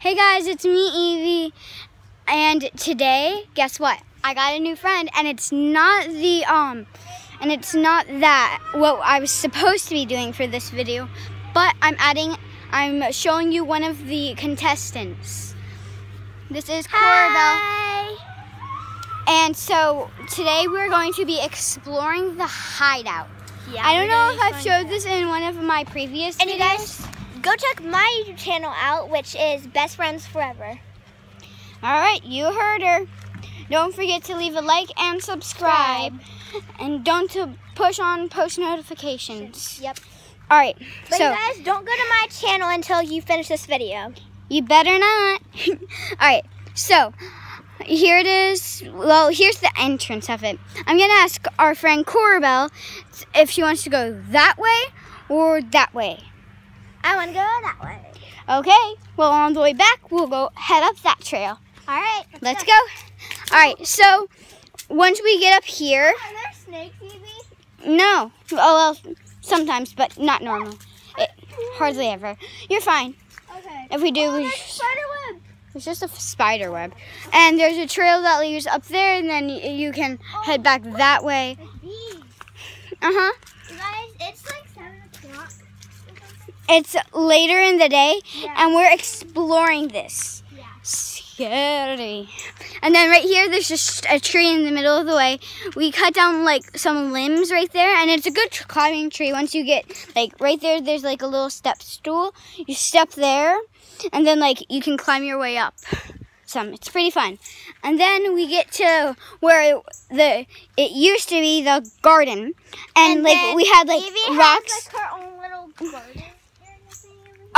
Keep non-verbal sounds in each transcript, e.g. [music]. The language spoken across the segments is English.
Hey guys, it's me, Evie. And today, guess what? I got a new friend and it's not the, um, and it's not that, what I was supposed to be doing for this video, but I'm adding, I'm showing you one of the contestants. This is Corabelle. And so today we're going to be exploring the hideout. Yeah, I don't know if I've showed this in one of my previous And videos. Go check my channel out, which is Best Friends Forever. All right, you heard her. Don't forget to leave a like and subscribe, and don't to push on post notifications. Yep. All right, But so you guys, don't go to my channel until you finish this video. you better not. [laughs] All right, so here it is. Well, here's the entrance of it. I'm gonna ask our friend Corabelle if she wants to go that way or that way. I want to go that way. Okay. Well, on the way back, we'll go head up that trail. All right. Let's go. All right. So once we get up here. Are there snakes, Evie? No. Oh, well, sometimes, but not normal. It, hardly ever. You're fine. Okay. If we do, Oh, we, spider web. it's just a spider web. And there's a trail that leads up there, and then you can head back that way. Uh huh. You guys, it's like 7 o'clock. It's later in the day, Yeah. and we're exploring this. Yeah. Scary. And then right here, there's just a tree in the middle of the way. We cut down like some limbs right there, and it's a good climbing tree. Once you get like right there, there's like a little step stool. You step there, and then like you can climb your way up. Some it's pretty fun. And then we get to where the it used to be the garden, and, like we had like rocks. has like her own little garden.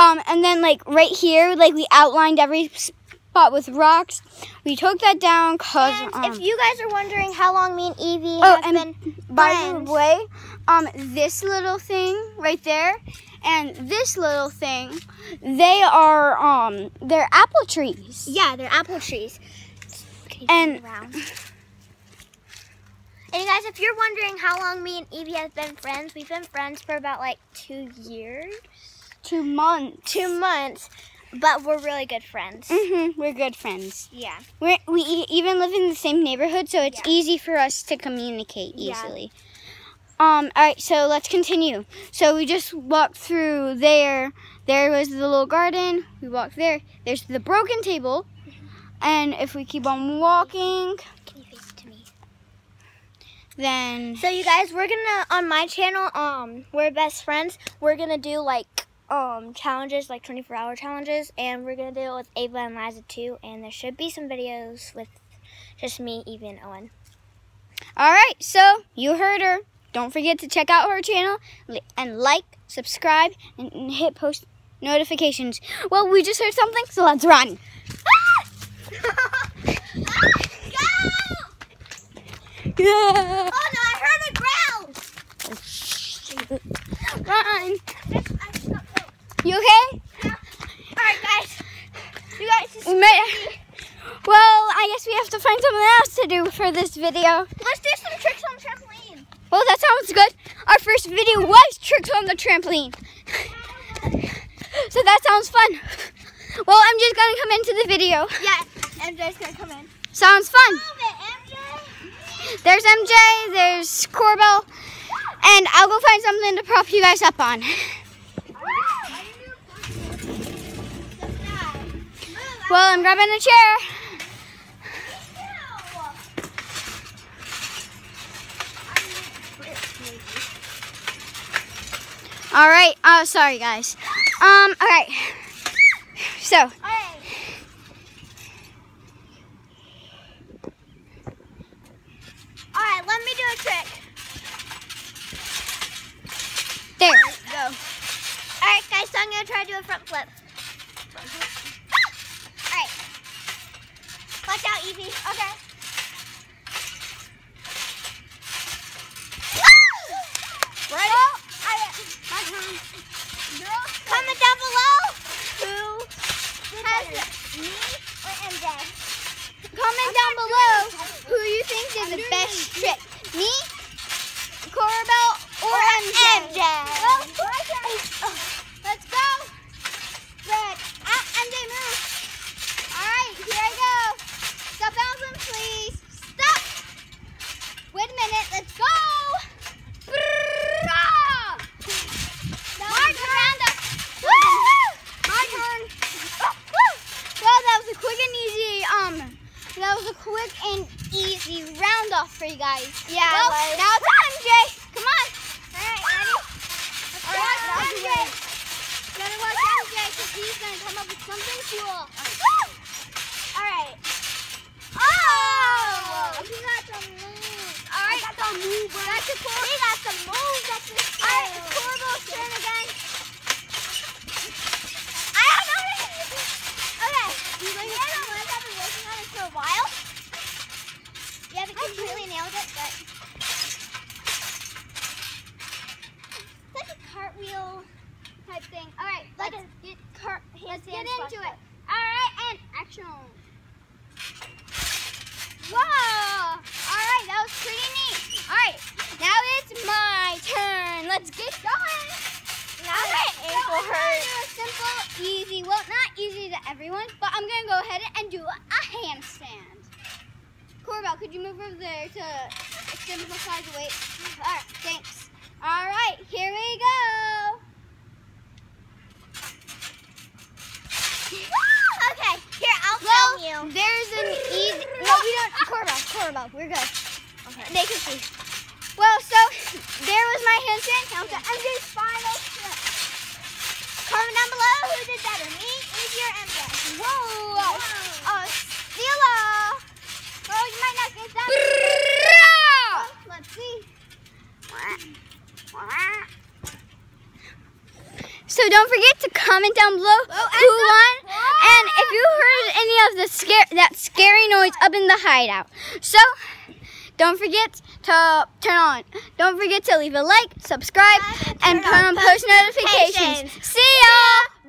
Um, and then like right here, like we outlined every spot with rocks. We took that down cause. And um, if you guys are wondering how long me and Evie Oh, have and been by friends, the way, um, this little thing right there, and this little thing, they are um, they're apple trees. yeah, they're apple trees. And- And you guys, if you're wondering how long me and Evie have been friends, we've been friends for about like two years, Two months. two months, but we're really good friends. Mm-hmm. We're good friends. Yeah. We're, we e- even live in the same neighborhood, so it's Yeah. easy for us to communicate easily. Yeah. Um, all right, so let's continue. So we just walked through there. There was the little garden. We walked there. There's the broken table. And if we keep on walking, Can you face to me? then So you guys, we're gonna on my channel, um, we're best friends. We're gonna do like um challenges, like 24 hour challenges, and we're gonna do it with Ava and Liza too. And there should be some videos with just me, Evie, and Owen. all right. So you heard her. Don't forget to check out her channel and like, subscribe, and, and hit post notifications. Well, we just heard something, so let's run. [laughs] Go! Yeah. [laughs] [laughs] Oh no, I heard a growl. Run. You okay? Alright guys. You guys just, We may- well, I guess we have to find something else to do for this video. let's do some tricks on the trampoline. Well, that sounds good. Our first video was tricks on the trampoline. [laughs] so that sounds fun. Well, I'm just gonna come into the video. Yeah, MJ's gonna come in. Sounds fun. Oh, it, MJ. There's MJ, there's Corbell, and I'll go find something to prop you guys up on. Well, I'm grabbing a chair. All right. Oh, sorry, guys. Um. All right. So. Alright, let me do a trick. There. Go. Alright, guys, so I'm gonna try to do a front flip. Alright. Watch out, Evie. Okay. Ready? Comment down below who has the, me or MJ. Comment down below who you think did the best trick. Me, Corbell, or MJ. MJ. Well, let's go. Red. Ah, MJ, move. quick and easy round off for you guys. Yeah, Well, like- now it's MJ. Come on. All right, ready? Let's watch MJ. Gotta watch MJ because he's gonna come up with something cool. All right. Oh! oh! He got some moves. All right. I got some moves. That's a cool. He got some moves. That's his All right, style. Corbell's turn again. I don't know. Okay. You know, you're the ones I've been working on it for a while. You haven't completely nailed it, but It's like a cartwheel type thing. All right, Like let's a get car. Let's get handstand into spot. it. All right, and action. Whoa! All right, that was pretty neat. All right, now it's my turn. Let's get going. now All my right, so ankle I'm gonna hurts. do a simple, easy. Well, not easy to everyone, but I'm gonna go ahead and do a handstand. Could you move over there to simplify the weight? All right, thanks. All right, here we go. okay, here I'll Well, film you. there's an easy. No, we don't. Corbell, Corbell, we're good. Okay. They can see. Well, so there was my handstand. count. Now to MJ's final step. Comment down below who did better, me, Evie, or MJ. Whoa! Whoa. Uh, Stila. Oh, you might not get that. Oh, let's see. So don't forget to comment down below oh, who won, and if you heard any of the scare that scary noise up in the hideout. So don't forget to turn on. Don't forget to leave a like, subscribe, And turn on post notifications. See ya.